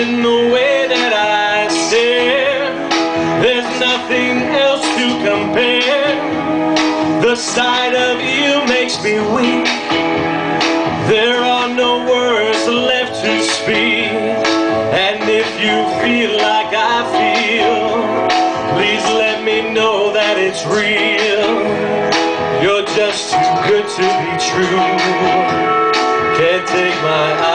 Pardon the way that I stare. There's nothing else to compare. The sight of you makes me weak. There are no words left to speak. And if you feel like I feel, please let me know that it's real. You're just too good to be true. Can't take my